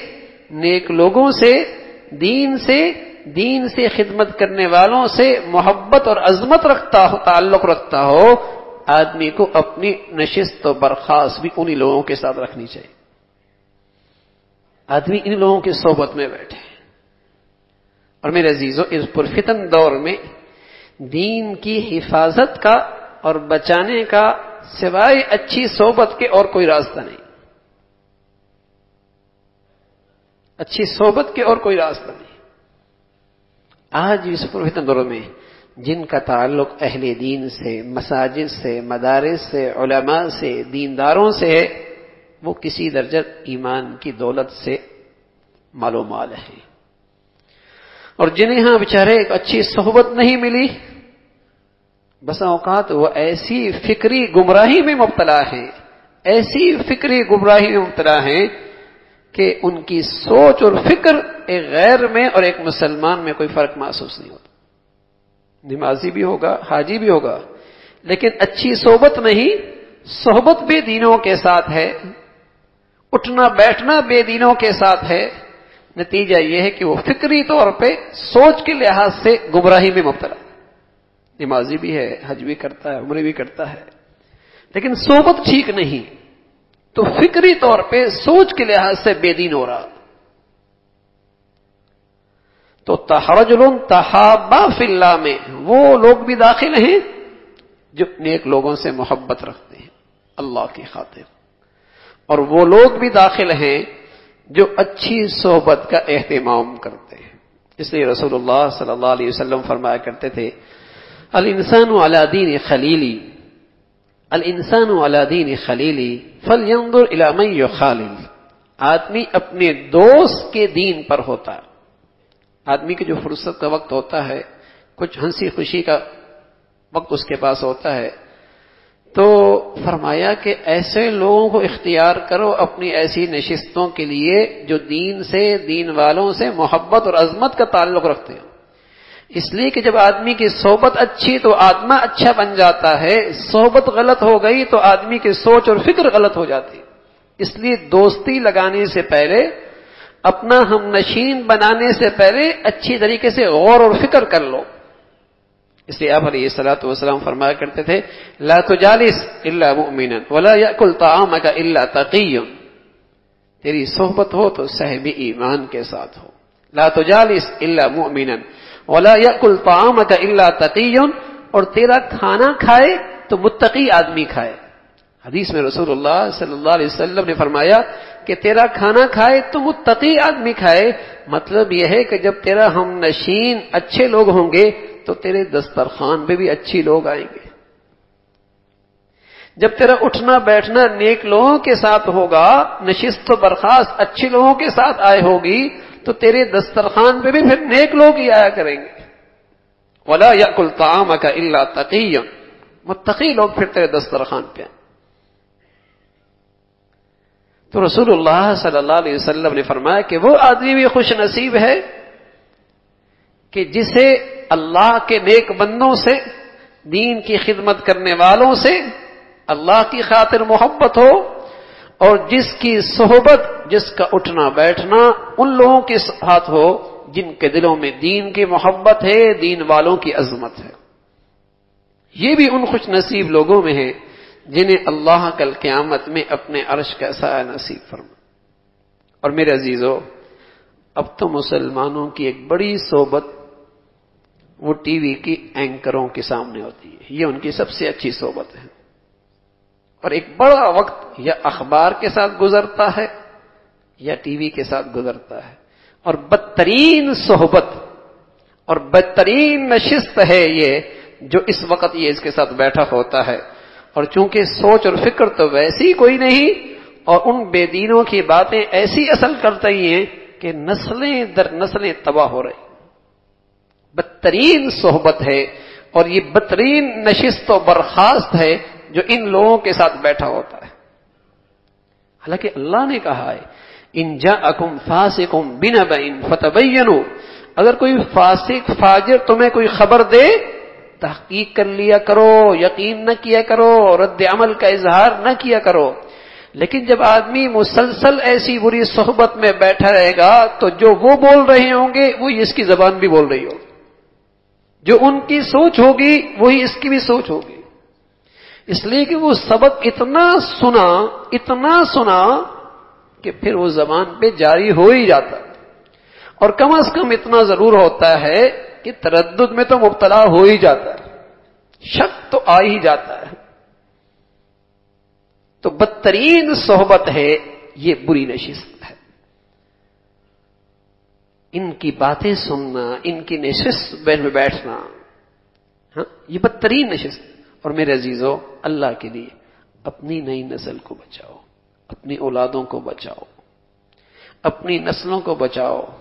नेक लोगों से, दीन से दीन से खिदमत करने वालों से मोहब्बत और अजमत रखता हो, ताल्लुक रखता हो, आदमी को अपनी नशिस्त बर्खास्त भी उन्हीं लोगों के साथ रखनी चाहिए। आदमी इन लोगों की सोहबत में बैठे और मेरे अजीजों, इस पुरफितन दौर में दीन की हिफाजत का और बचाने का सिवाय अच्छी सोहबत के और कोई रास्ता नहीं। अच्छी सोहबत के और कोई रास्ता नहीं। आज इस पुरहित दौर में जिनका ताल्लुक अहले दीन से, मसाजिद से, मदारस से, उलमा से, दीनदारों से है वो किसी दर्जत ईमान की दौलत से मालो माल है। और जिन्हें यहाँ बेचारे एक अच्छी सोहबत नहीं मिली, बस औकात वो ऐसी फिक्री गुमराही में मुबतला है, ऐसी फिक्री गुमराही में मुबतला है कि उनकी सोच और फ़िक्र एक गैर में और एक मुसलमान में कोई फ़र्क महसूस नहीं होता। नमाजी भी होगा, हाजी भी होगा, लेकिन अच्छी सोबत नहीं, सोहबत बेदीनों के साथ है उठना, बैठना बेदीनों के साथ है। नतीजा यह है कि वो फिक्री तौर पे सोच के लिहाज से गुमराही में मुबतला। नमाजी भी है, हज भी करता है, उम्र भी करता है। लेकिन सोबत ठीक नहीं तो फिक्री तौर पे सोच के लिहाज से बेदीन हो रहा। तो तहरजुल तहाबा फिल्ला में वो लोग भी दाखिल हैं जो नेक लोगों से मोहब्बत रखते हैं, अल्लाह की खातिर। और वो लोग भी दाखिल हैं जो अच्छी सोहबत का एहतमाम करते हैं। इसलिए रसूलुल्लाह सल्लल्लाहु अलैहि वसल्लम फरमाया करते थे, अल इंसान अलादीन खलीली, अल इंसान अलादीन खलीली फल यंदुर इलामय खालिल आदमी अपने दोस्त के दीन पर होता है। आदमी के जो फुर्सत का वक्त होता है, कुछ हँसी खुशी का वक्त उसके पास होता है तो फरमाया कि ऐसे लोगों को इख्तियार करो अपनी ऐसी नशिस्तों के लिए जो दीन से, दीन वालों से मोहब्बत और अजमत का ताल्लुक रखते हो। इसलिए कि जब आदमी की सोबत अच्छी तो आत्मा अच्छा बन जाता है, सोबत गलत हो गई तो आदमी की सोच और फ़िक्र गलत हो जाती इसलिए दोस्ती लगाने से पहले, अपना हम नशीन बनाने से पहले अच्छी तरीके से गौर और फ़िक्र कर लो। इसलिए आप अली सलात वसलाम फरमाया करते थे, ला तो जालिस इल्ला मुमिन वला यकुल ताम का इल्ला तकीय तेरी सोहबत हो तो सहबी ईमान के साथ हो। ला तो जालिस इल्ला मुमिन वला यकुल ताम का इल्ला तकीय और तेरा खाना खाए तो मुत्तकी आदमी खाए। हदीस में रसूलुल्लाह सल्लल्लाहु अलैहि वसल्लम ने फरमाया कि तेरा खाना खाए तो मुत्तकी आदमी खाए। मतलब यह है कि जब तेरा हम नशीन अच्छे लोग होंगे तो तेरे दस्तरखान पे भी अच्छी लोग आएँगे। जब तेरा उठना बैठना नेक लोगों के साथ होगा, नशिस्त बर्खास्त अच्छे लोगों के साथ आए होगी तो तेरे दस्तरखान पे भी फिर नेक लोग ही आया करेंगे। वला या कुल ताम का इल्ला तकी मुत्तकी लोग फिर तेरे दस्तरखान पे तो रसूलुल्लाह सल्लल्लाहु अलैहि वसल्लम ने फरमाया कि वो आदमी भी खुश नसीब है कि जिसे अल्लाह के नेक बंदों से, दीन की खिदमत करने वालों से अल्लाह की खातिर मोहब्बत हो और जिसकी सोहबत, जिसका उठना बैठना, उन लोगों के साथ हो जिनके दिलों में दीन की मोहब्बत है, दीन वालों की अजमत है। ये भी उन खुश नसीब लोगों में है जिन्हें अल्लाह कल क्यामत में अपने अर्श का साया नसीब फरमा। और मेरे अजीजों, अब तो मुसलमानों की एक बड़ी सोबत वो टीवी की एंकरों के सामने होती है। ये उनकी सबसे अच्छी सोबत है। और एक बड़ा वक्त या अखबार के साथ गुजरता है, या टीवी के साथ गुजरता है। और बदतरीन सोहबत और बदतरीन नशिस्त है ये, जो इस वक्त ये इसके साथ बैठा होता है। और चूँकि सोच और फ़िक्र तो वैसी कोई नहीं, और उन बेदीनों की बातें ऐसी असल करती हैं कि नस्लें दर नस्लें तबाह हो रही। बदतरीन सोहबत है और ये बदतरीन नशिस्त और बर्खास्त है जो इन लोगों के साथ बैठा होता है। हालाँकि अल्लाह ने कहा है, इन जा अकुम फासिकुम बिना बिन फतबैनो अगर कोई फासिक, फाजिर तुम्हें कोई खबर दे, तहकीक कर लिया करो, यकीन न किया करो रद्द अमल का इजहार न किया करो। लेकिन जब आदमी मुसलसल ऐसी बुरी सोहबत में बैठा रहेगा तो जो वो बोल रहे होंगे, वो इसकी जबान भी बोल रही होगी। जो उनकी सोच होगी, वही इसकी भी सोच होगी। इसलिए कि वो सबक इतना सुना इतना सुना कि फिर वो जबान पे जारी हो ही जाता। और कम अज कम इतना ज़रूर होता है कि तरद में तो मुबतला हो ही जाता है। शक तो आ ही जाता है। तो बदतरीन सोहबत है, ये बुरी नशिस्त इनकी बातें सुनना, इनकी नशिस्त में बैठना। हाँ ये बदतरीन नशिस्त। और मेरे अजीजों, अल्लाह के लिए, अपनी नई नस्ल को बचाओ, अपनी औलादों को बचाओ, अपनी नस्लों को बचाओ।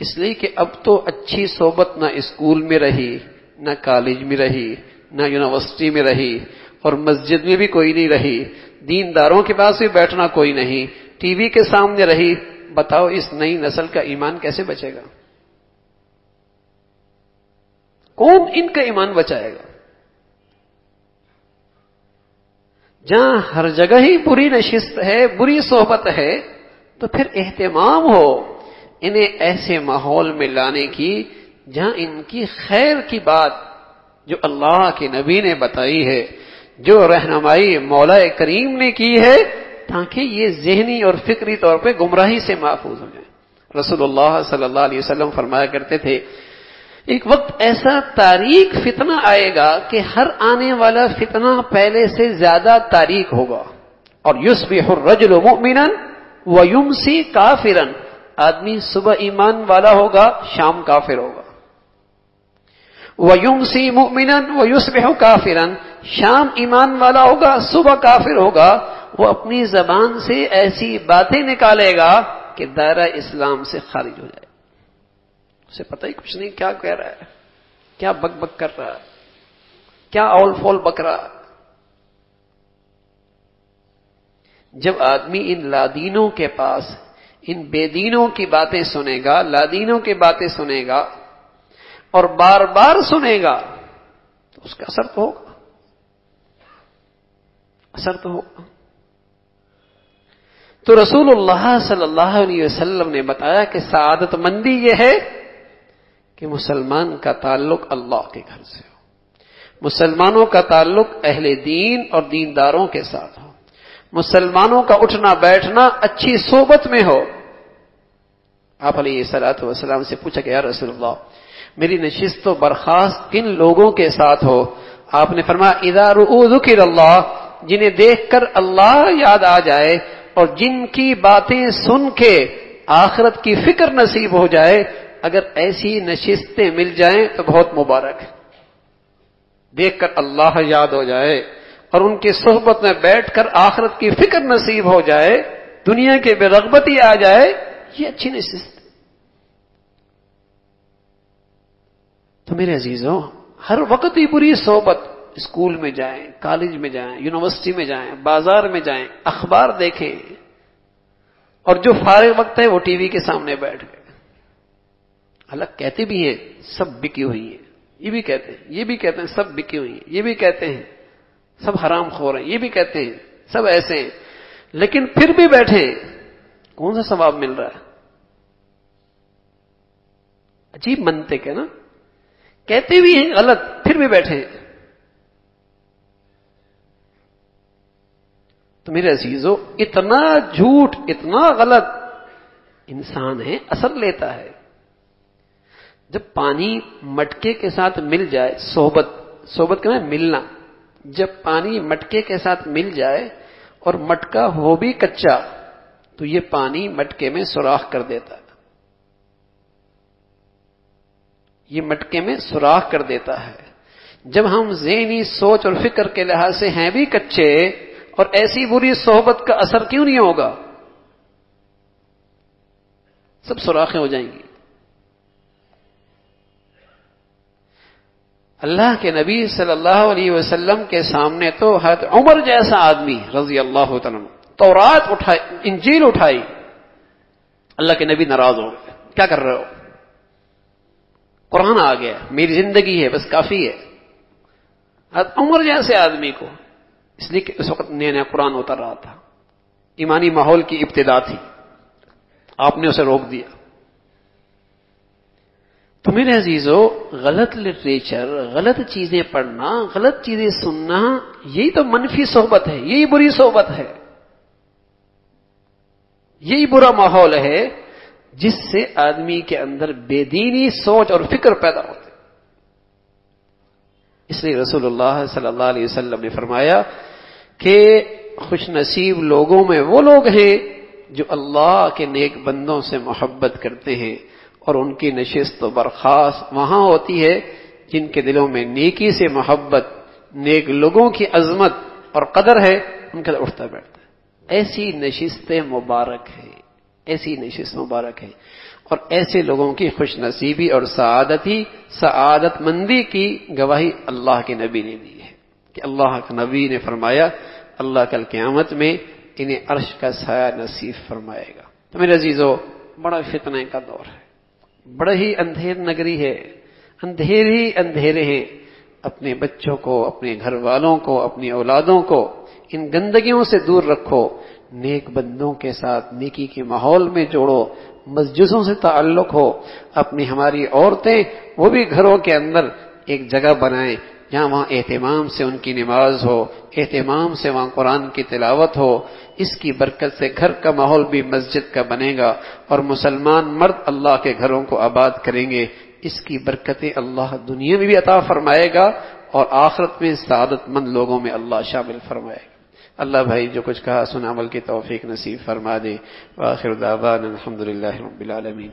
इसलिए कि अब तो अच्छी सोबत ना स्कूल में रही, ना कॉलेज में रही, ना यूनिवर्सिटी में रही, और मस्जिद में भी कोई नहीं रही। दीनदारों के पास भी बैठना कोई नहीं। टीवी के सामने रही बताओ इस नई नस्ल का ईमान कैसे बचेगा? कौन इनका ईमान बचाएगा? जहाँ हर जगह ही बुरी नशिस्त है, बुरी सोहबत है तो फिर एहतमाम हो इन्हें ऐसे माहौल में लाने की, जहाँ इनकी खैर की बात जो अल्लाह के नबी ने बताई है, जो रहनुमाई मौला करीम ने की है ताकि ये जहनी और फिक्री तौर पर गुमराही से महफूज हो जाए। रसूलुल्लाह सल्लल्लाहु अलैहि वसल्लम फरमाया करते थे, एक वक्त ऐसा तारीख फितना आएगा कि हर आने वाला फितना पहले से ज़्यादा तारीख होगा। और युसबिहुर्रजुल मुमिनन व युमसी काफिरन। आदमी सुबह ईमान वाला होगा, शाम काफिर होगा। वयुमसी मुमिनन व युसबिहु काफिरन। शाम ईमान वाला होगा, सुबह काफिर होगा। वो अपनी जबान से ऐसी बातें निकालेगा कि दायरा इस्लाम से खारिज हो जाए उसे पता ही कुछ नहीं क्या कह रहा है, क्या बक बक कर रहा है, क्या औल फोल बक रहा जब आदमी इन लादीनों के पास, इन बेदीनों की बातें सुनेगा, लादीनों की बातें सुनेगा और बार बार सुनेगा तो उसका असर तो होगा। असर तो होगा। तो अलैहि वसल्लम ने बताया कि सादत मंदी यह है कि मुसलमान का ताल्लुक अल्लाह के घर से हो। मुसलमानों का ताल्लुक अहले दीन और दीनदारों के साथ हो। मुसलमानों का उठना बैठना अच्छी सोबत में हो। आप सलात वसलाम से पूछा यार रसुल्ला मेरी नशिस्त बर्खास्त किन लोगों के साथ हो? आपने फरमाया इदारुकिर अल्लाह जिन्हें देखकर अल्लाह याद आ जाए और जिनकी बातें सुन के आखरत की फ़िक्र नसीब हो जाए, अगर ऐसी नशिस्तें मिल जाएँ तो बहुत मुबारक है। देखकर अल्लाह याद हो जाए और उनकी सोहबत में बैठकर आखरत की फ़िक्र नसीब हो जाए, दुनिया के बेरगबती आ जाए, ये अच्छी नशिस्त। तो मेरे अजीजों, हर वक्त ही बुरी सोहबत स्कूल में जाएँ, कॉलेज में जाएँ, यूनिवर्सिटी में जाएँ, बाज़ार में जाएँ, अखबार देखें, और जो फारिग वक्त है वो टीवी के सामने बैठ गए। अलग कहते भी हैं, सब बिकी हुई है। ये भी कहते हैं, ये भी कहते हैं, सब बिकी हुई है। ये भी कहते हैं, सब हराम खोर हैं। ये भी कहते हैं, सब ऐसे हैं। लेकिन फिर भी बैठे, कौन सा सवाब मिल रहा है? अजीब मनते के ना? कहते भी हैं, गलत, फिर भी बैठे। हैं तो मेरे अजीजो, इतना झूठ, इतना गलत इंसान है, असर लेता है। जब पानी मटके के साथ मिल जाए, सोहबत सोहबत के मिलना, जब पानी मटके के साथ मिल जाए और मटका हो भी कच्चा तो ये पानी मटके में सुराख कर देता है। ये मटके में सुराख कर देता है। जब हम जेनी सोच और फ़िक्र के लिहाज से हैं भी कच्चे और ऐसी बुरी सोहबत का असर क्यों नहीं होगा? सब सुराखें हो जाएँगी। अल्लाह के नबी सल्लल्लाहु अलैहि वसल्लम के सामने तो हद उमर जैसा आदमी रज़ी अल्लाह तौरात उठाई, इंजील उठाई। अल्लाह के नबी नाराज़ हो गए। क्या कर रहे हो? कुरान आ गया। मेरी ज़िंदगी है, बस काफ़ी है। उमर जैसे आदमी को इसलिए कि उस वक्त नया नया कुरान उतर रहा था। ईमानी माहौल की इब्तदा थी। आपने उसे रोक दिया। तो मेरे अजीजों, गलत लिटरेचर गलत चीज़ें पढ़ना, गलत चीज़ें सुनना, यही तो मनफी सोहबत है, यही बुरी सोहबत है। यही बुरा माहौल है, जिससे आदमी के अंदर बेदीनी सोच और फ़िक्र पैदा होती इसलिए रसूलुल्लाह सल्लल्लाहु अलैहि वसल्लम ने फरमाया कि खुश नसीब लोगों में वो लोग हैं जो अल्लाह के नेक बंदों से मोहब्बत करते हैं और उनकी नशिस्त बर्खास्त वहाँ होती है जिनके दिलों में नेकी से मोहब्बत, नेक लोगों की अजमत और कदर है, उनके उठता बैठता ऐसी नशिस्तें मुबारक है, ऐसी नशिस्त मुबारक है। और ऐसे लोगों की खुश नसीबी और सआदती सआदत मंदी की गवाही अल्लाह के नबी ने दी है। कि अल्लाह के नबी ने फरमाया, अल्लाह कल क्यामत में इन्हें अर्श का साया नसीब फरमाएगा। तो मेरे अजीजों, बड़ा फितने का दौर है। बड़ा ही अंधेर नगरी है। अंधेर ही अंधेरे हैं। अपने बच्चों को, अपने घर वालों को, अपनी औलादों को, इन गंदगियों से दूर रखो। नेक बंदों के साथ, नेकी के माहौल में जोड़ो। मस्जिदों से ताल्लुक हो, अपनी हमारी औरतें, वो भी घरों के अंदर एक जगह बनाएँ, जहाँ वहाँ एहतमाम से उनकी नमाज़ हो, एहतमाम से वहाँ कुरान की तिलावत हो, इसकी बरकत से घर का माहौल भी मस्जिद का बनेगा, और मुसलमान मर्द अल्लाह के घरों को आबाद करेंगे, इसकी बरकतें अल्लाह दुनिया में भी अता फरमाएगा, और आखिरत में सादतमंद लोगों में अल्लाह शामिल फरमाएगा। अल्लाह भाई जो कुछ कहा सुन अमल की तोफ़ी नसीब फरमा दे आखिर दावान अलहमदिल्ला रबीआलमीन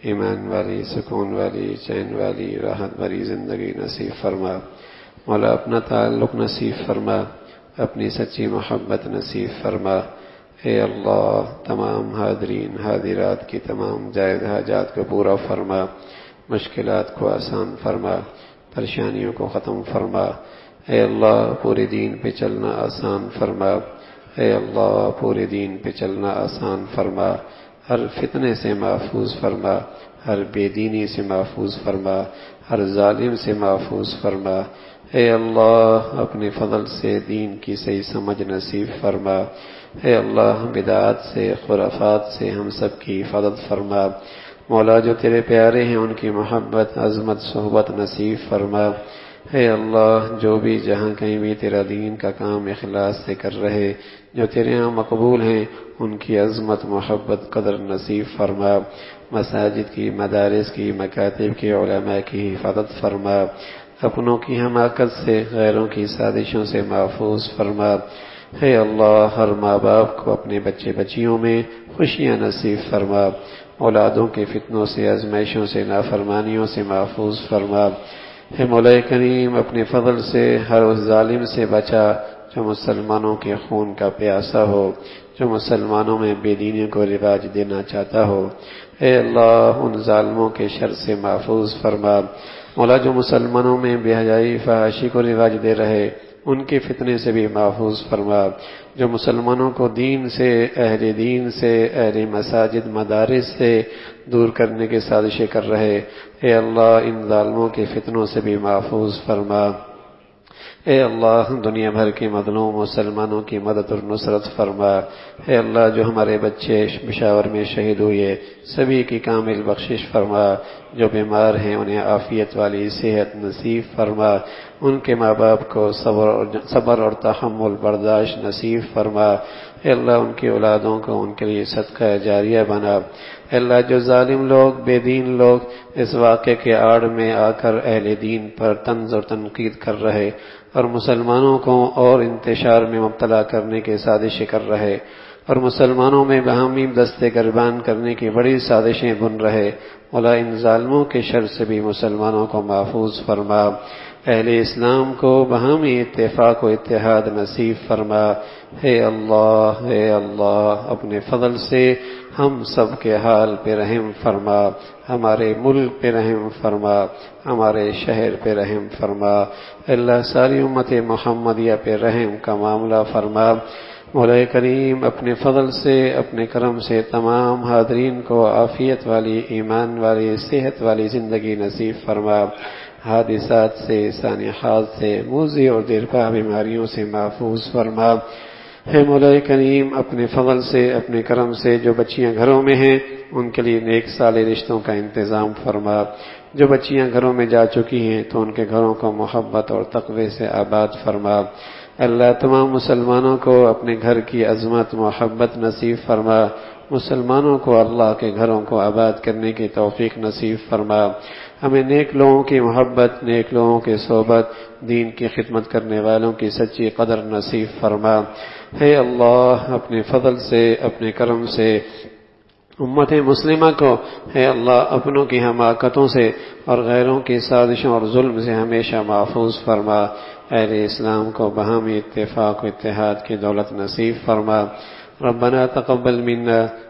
ईमान वाली सुकून वाली चैन वाली राहत वाली ज़िंदगी नसीब फरमा मौला अपना ताल्लुक नसीब फरमा अपनी सच्ची मोहब्बत नसीब फरमा हे अल्लाह तमाम हाजरीन हादिरात की तमाम जायद हाजात को पूरा फरमा मुश्किल को आसान फरमा परेशानियों को ख़त्म फरमा हे अल्लाह पूरे दीन पे चलना आसान फरमा हे अल्लाह पूरे दीन पे चलना आसान फरमा हर फितने से महफूज फरमा, हर बेदीनी से महफूज फरमा, हर जालिम से महफूज फरमा। हे अल्लाह, अपने फजल से दीन की सही समझ नसीब फरमा। हे अल्लाह बिदात से, खुराफात से हम सब की हिफाजत फरमा। मौला, जो तेरे प्यारे हैं, उनकी मोहब्बत, अजमत, सहबत नसीब फरमा। है अल्लाह, जो भी जहाँ कहीं भी तेरा दीन का काम अखलास से कर रहे, जो तेरे यहाँ मकबूल हैं, उनकी अजमत, मोहब्बत, कदर, नसीब फरमा। मसाजिद की, मदारस की, मकातब के ओलमा की हिफाजत फरमा। अपनों की हमाकत से, गैरों की साजिशों से महफूज फरमा। है अल्लाह, हर माँ बाप को अपने बच्चे बच्चियों में खुशियाँ नसीब फरमा। औलादों के फितनों से, आजमाइशों से, नाफरमानियों से महफूज फरमा। हे मौलाए करीम, अपने फजल से, हर उस जालिम से बचा, जो मुसलमानों के खून का प्यासा हो, जो मुसलमानों में बेदीनी को रिवाज देना चाहता हो। हे अल्लाह, उन जालमों के शर से महफूज फरमा। मौला, जो मुसलमानों में बेहजाई फहाशी को रिवाज दे रहे उनके फितने से भी महफूज फरमा। जो मुसलमानों को दीन से, अहल दीन से, अहल मसाजिद, मदारस से दूर करने की साजिशें कर रहे हे अल्लाह, इन ालमों के फितनों से भी महफूज फरमा। ए अल्लाह दुनिया भर के मदलूम मुसलमानों की मदद और नुसरत फरमा। हे अल्लाह, जो हमारे बच्चे पिशावर में शहीद हुए, सभी की कामिल बख्शिश फरमा। जो बीमार हैं, उन्हें आफियत वाली सेहत नसीब फरमा। उनके माँ बाप को सबर सबर और तहमुल बर्दाश्त नसीब फरमा। अल्लाह, उनकी औलादों को उनके लिए सदका जारिया बना। अल्लाह, जो जालिम लोग, बेदीन लोग, इस वाक़े के आड़ में आकर अहल दीन पर तंज और तनकीद कर रहे। और मुसलमानों को और इंतशार में मुबतला करने के साजिशें कर रहे, और मुसलमानों में बहमी दस्ते गरबान करने की बड़ी साजिशें बुन रहे मौला इन जालमों के शर से भी मुसलमानों को महफूज फरमा। अहले इस्लाम को बहमी इतफाक व इतिहाद नसीब फरमा, हे अल्लाह हे अल्लाह, अपने फजल से हम सब के हाल पे रहम फरमा, हमारे मुल्क पे रहम फरमा, हमारे शहर पे रहम फरमा, अल्लाह सारी उम्मत मोहम्मदिया पे रहम का मामला फरमा मौला करीम अपने फजल से, अपने करम से तमाम हादरीन को आफियत वाली, ईमान वाली, सेहत वाली ज़िंदगी नसीब फरमा। हादिसात से सानियात से मूजी और दिलपा बीमारियों से महफूज फरमा। है मौला करीम, अपने फजल से, अपने करम से जो बच्चियाँ घरों में हैं, उनके लिए नेक साले रिश्तों का इंतज़ाम फरमा। जो बच्चियाँ घरों में जा चुकी हैं तो उनके घरों को मोहब्बत और तकवे से आबाद फरमा। अल्लाह तमाम मुसलमानों को अपने घर की अजमत, मोहब्बत नसीब फरमा। मुसलमानों को अल्लाह के घरों को आबाद करने की तौफीक नसीब फरमा। हमें नेक लोगों की मोहब्बत, नेक लोगों की सोबत दीन की खिदमत करने वालों की सच्ची कदर नसीब फरमा। हे अल्लाह, अपने फजल से, अपने करम से, उम्मत मुस्लिमा को, है अल्लाह, अपनों की हमाकतों से और गैरों की साजिशों और जुल्म से हमेशा महफूज फरमा। अहल इस्लाम को बहमी इतफाक इतिहाद की दौलत नसीब फरमा। रबना तकबल मन्ना